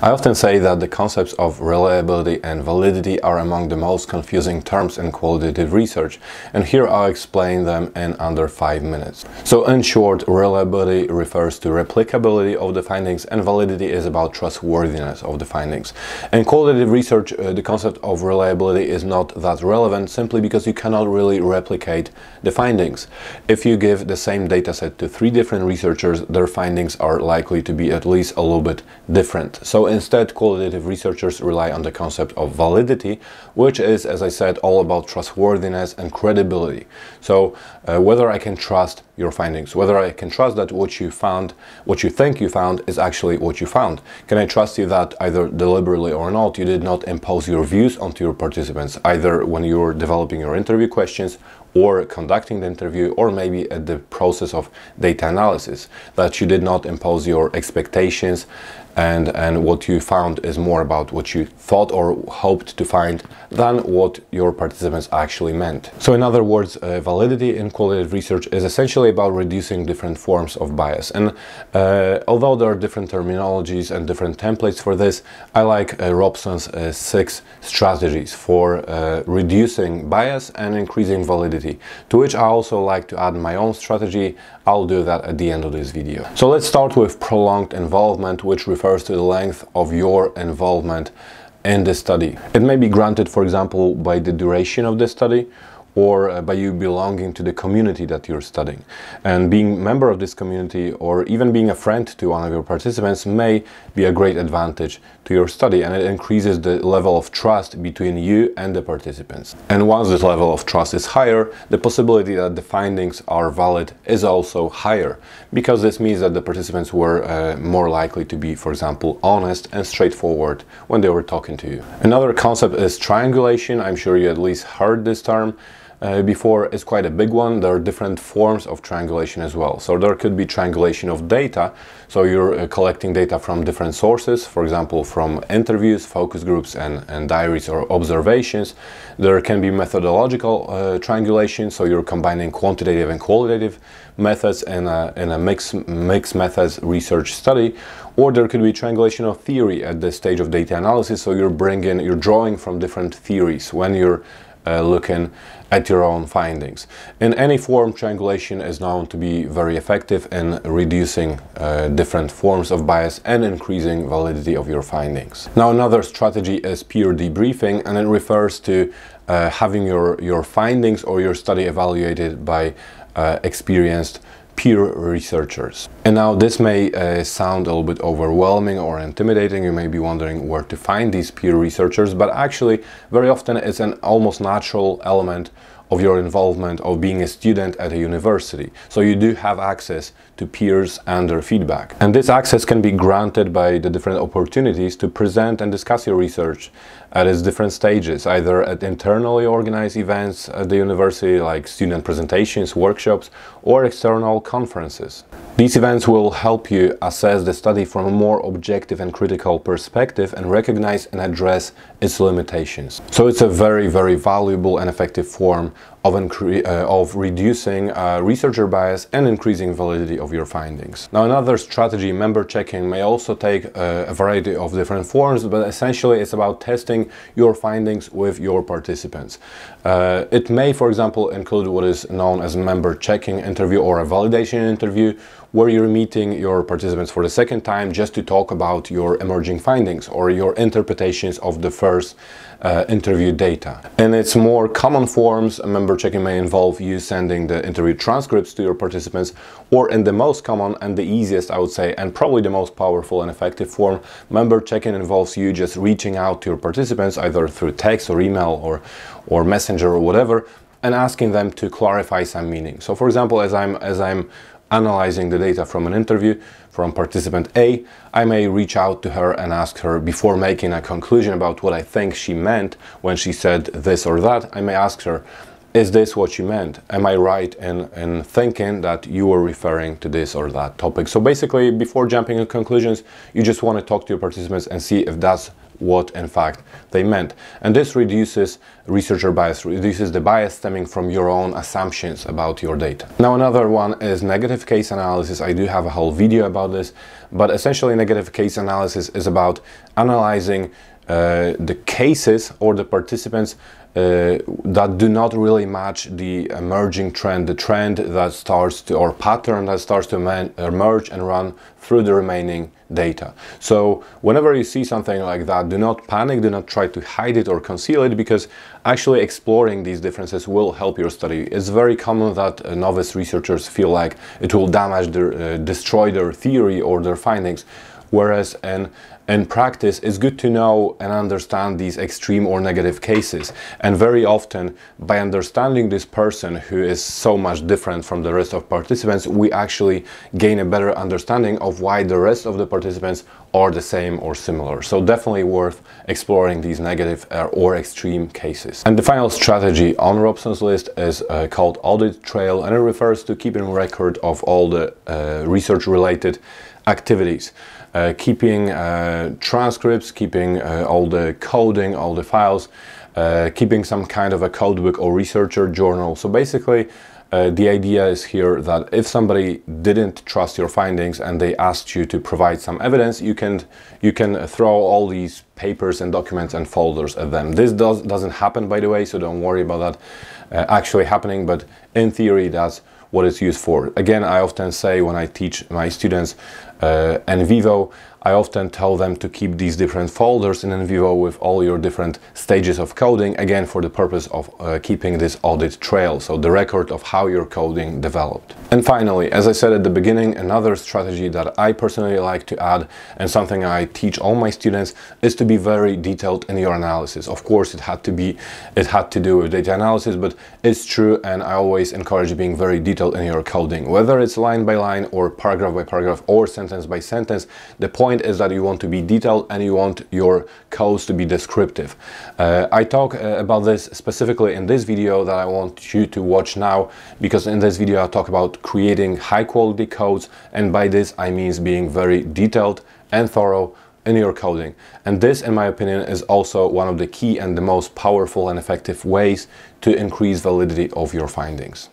I often say that the concepts of reliability and validity are among the most confusing terms in qualitative research, and here I'll explain them in under 5 minutes. So in short, reliability refers to replicability of the findings and validity is about trustworthiness of the findings. In qualitative research, uh, the concept of reliability is not that relevant simply because you cannot really replicate the findings. If you give the same dataset to three different researchers, their findings are likely to be at least a little bit different. So instead, qualitative researchers rely on the concept of validity, which is, as I said, all about trustworthiness and credibility. So uh, whether I can trust your findings, whether I can trust that what you found, what you think you found, is actually what you found. Can I trust you that either deliberately or not, you did not impose your views onto your participants, either when you were developing your interview questions or conducting the interview or maybe at the process of data analysis that you did not impose your expectations and and what you found is more about what you thought or hoped to find than what your participants actually meant. So in other words, uh, validity in qualitative research is essentially about reducing different forms of bias. And uh, although there are different terminologies and different templates for this, I like uh, Robson's uh, six strategies for uh, reducing bias and increasing validity, to which I also like to add my own strategy. I'll do that at the end of this video. So let's start with prolonged involvement, which refers to the length of your involvement in the study. It may be granted, for example, by the duration of the study or uh, by you belonging to the community that you're studying. And being a member of this community or even being a friend to one of your participants may be a great advantage to your study and it increases the level of trust between you and the participants. And once this level of trust is higher, the possibility that the findings are valid is also higher because this means that the participants were uh, more likely to be, for example, honest and straightforward when they were talking to you. Another concept is triangulation. I'm sure you at least heard this term uh, before is quite a big one. There are different forms of triangulation as well. So there could be triangulation of data. So you're uh, collecting data from different sources, for example, from interviews, focus groups, and, and diaries or observations. There can be methodological uh, triangulation. So you're combining quantitative and qualitative methods in a, in a mixed, mixed methods research study. Or there could be triangulation of theory at the stage of data analysis. So you're bringing, you're drawing from different theories when you're uh, looking at your own findings. In any form, triangulation is known to be very effective in reducing uh, different forms of bias and increasing validity of your findings. Now another strategy is peer debriefing and it refers to uh, having your, your findings or your study evaluated by uh, experienced peer researchers. And now this may uh, sound a little bit overwhelming or intimidating. You may be wondering where to find these peer researchers, but actually very often it's an almost natural element of your involvement of being a student at a university. So you do have access to peers and their feedback. And this access can be granted by the different opportunities to present and discuss your research at its different stages, either at internally organized events at the university like student presentations, workshops, or external conferences. These events will help you assess the study from a more objective and critical perspective and recognize and address its limitations. So it's a very, very valuable and effective form of, uh, of reducing uh, researcher bias and increasing validity of your findings. Now another strategy, member checking, may also take uh, a variety of different forms, but essentially it's about testing your findings with your participants. Uh, it may, for example, include what is known as member checking interview or a validation interview, where you're meeting your participants for the second time just to talk about your emerging findings or your interpretations of the first uh, interview data. In its more common forms, a member checking may involve you sending the interview transcripts to your participants, or in the most common and the easiest, I would say, and probably the most powerful and effective form, member checking involves you just reaching out to your participants either through text or email or, or messenger or whatever, and asking them to clarify some meaning. So for example, as I'm, as I'm analyzing the data from an interview from participant A, I may reach out to her and ask her before making a conclusion about what I think she meant when she said this or that. I may ask her, is this what you meant? Am I right in, in thinking that you were referring to this or that topic? So basically, before jumping to conclusions, you just want to talk to your participants and see if that's what in fact they meant. And this reduces researcher bias, reduces the bias stemming from your own assumptions about your data. Now another one is negative case analysis. I do have a whole video about this, but essentially negative case analysis is about analyzing uh, the cases or the participants uh, that do not really match the emerging trend, the trend that starts to, or pattern that starts to emerge and run through the remaining data. So whenever you see something like that, do not panic, do not try to hide it or conceal it because actually exploring these differences will help your study. It's very common that uh, novice researchers feel like it will damage their, uh, destroy their theory or their findings Whereas in, in practice, it's good to know and understand these extreme or negative cases. And very often, by understanding this person who is so much different from the rest of participants, we actually gain a better understanding of why the rest of the participants are the same or similar. So definitely worth exploring these negative uh, or extreme cases. And the final strategy on Robson's list is uh, called audit trail and it refers to keeping record of all the uh, research related activities. Uh, keeping uh, transcripts, keeping uh, all the coding, all the files, uh, keeping some kind of a codebook or researcher journal. So basically, uh, the idea is here that if somebody didn't trust your findings and they asked you to provide some evidence, you can you can throw all these papers and documents and folders at them. This does doesn't happen, by the way, so don't worry about that actually happening. But in theory, that's what it's used for. Again, I often say when I teach my students uh, NVivo, I often tell them to keep these different folders in NVivo with all your different stages of coding, again for the purpose of uh, keeping this audit trail, so the record of how your coding developed. And finally, as I said at the beginning, another strategy that I personally like to add and something I teach all my students is to be very detailed in your analysis. Of course, it had to be, it had to do with data analysis, but it's true and I always encourage being very detailed in your coding, whether it's line by line or paragraph by paragraph or sentence by sentence. The point point is that you want to be detailed and you want your codes to be descriptive. Uh, I talk uh, about this specifically in this video that I want you to watch now because in this video I talk about creating high quality codes and by this I mean being very detailed and thorough in your coding. And this, in my opinion, is also one of the key and the most powerful and effective ways to increase validity of your findings.